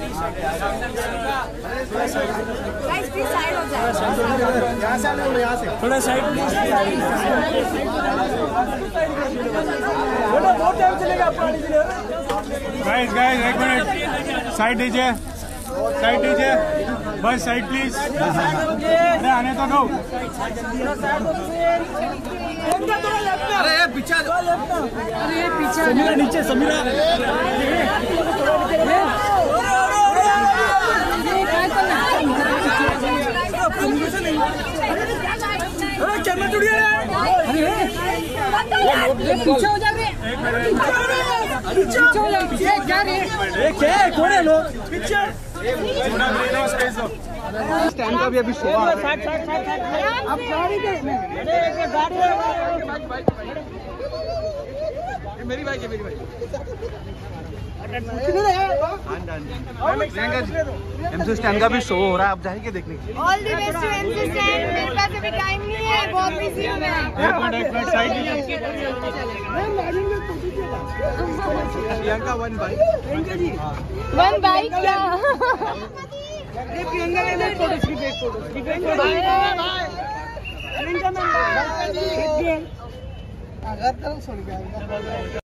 Guys side हो जाए यहाँ से आने यहाँ से थोड़ा साइड बहुत टाइम चलेगा लिए गाइस गाइस एक मिनट। साइड दीजिए। साइड दीजिए। बस साइड प्लीज़ अरे आने तो दो। अरे पीछे आ जाओ। समीरा नीचे समीरा। कैमरा टूट गया पीछे हो जा रे। पीछे हो जा ये क्या रे। ये क्या है? कौन है लोग? पीछे। स्टैंड का भी अभी शो आ रहा है। गाड़ी मेरी बाइक है मेरी बाइक। एमसी स्टैंड का भी शो हो रहा है आप जाएँगे देखने के लिए। All the best to MC stand मेरे पास अभी टाइम नहीं है बहुत बिज़ी हूँ मैं एक मिनट एक मिनट साइड दीजिए Priyanka one bike one bike क्या प्रियंका ने एक फ़ोटो खींच एक फ़ोटो खींच एक फ़ोटो प्रियंका मैम अगर तरफ़ छोड़ गया